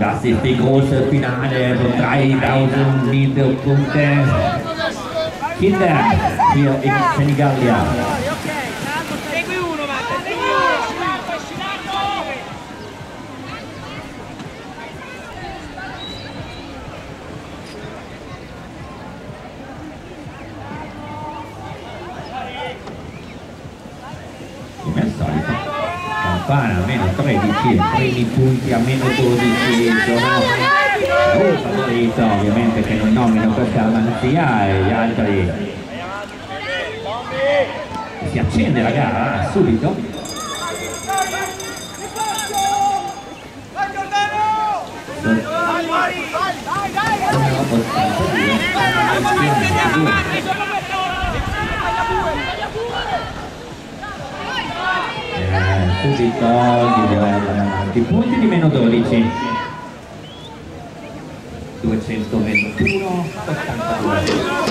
Das ist die große Finale, so 3000 Mittelpunkte. Kinder hier in Senigallia. Campana a meno 13 primi punti a meno 12 sono un favorito ovviamente che non nomino questa avanzia e gli altri si accende la gara subito sono così togli guarda avanti punti di meno 12 221 82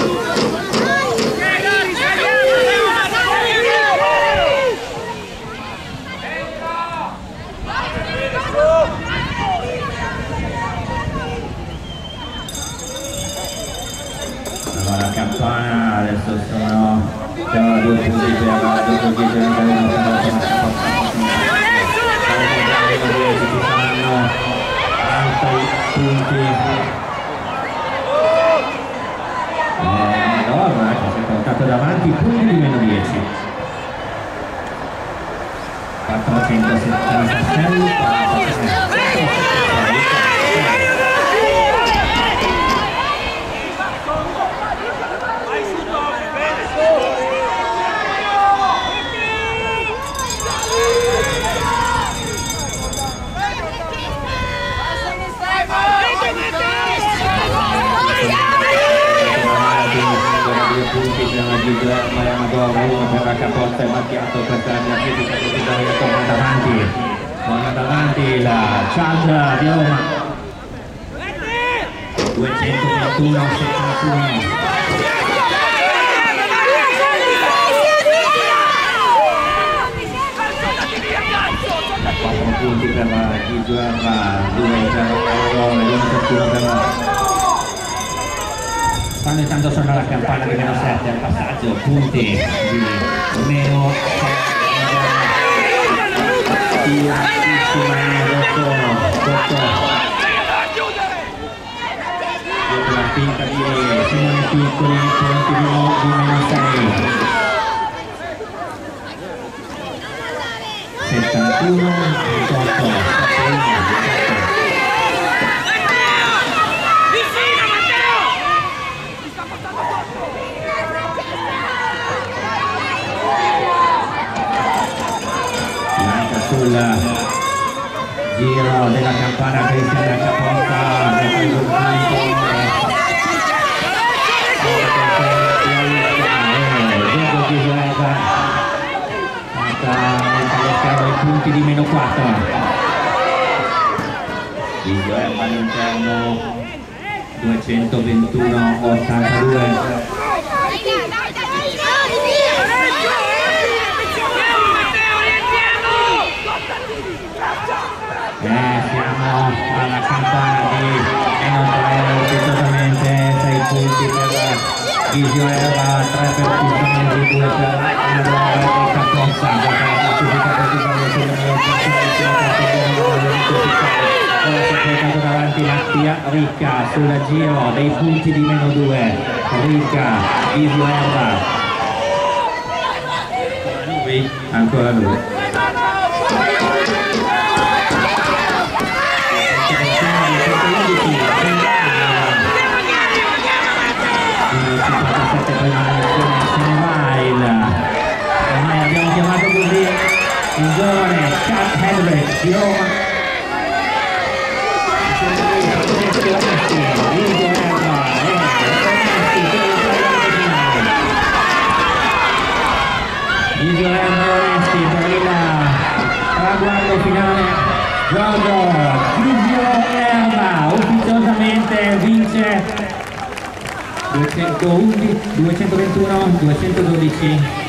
la campana adesso sono siamo a due punti per la 221 davanti punti di meno 10 476 due punti per la Giglia Maria Madonna, uno per la Capozza e Mattiato, questa è la mia critica proprietaria, torna davanti, torna davanti la Chad di Roma. 221 71 4 punti per la Giglia 2 per Roma, 1 per la quando intanto suona la campana di meno 7 al passaggio, punti di meno 7 adesso sotto dietro la finta di Simone Piccoli, punti di, di meno 6 71 28 sul giro della campana Cristian Capotta che poi un punto Diego Ghiserva sta all'esterno i punti di meno 4 Ghiserva all'interno 221 82 siamo alla campana di Enotreno, ufficiosamente 6 punti per Ghisio Erba, 3 per Pistonesi, 2 per Nadore e Capozza, questa è la classifica precisa Ora si è portato davanti Mattia Ricca sul giro dei punti di meno 2, Ricca, Ghisio Erba. Lui, ancora lui. Chad Hedrick di Roma. Giuseppe Onesti per il traguardo finale. Giorgio Giulio Erba ufficiosamente vince 211, 221, 212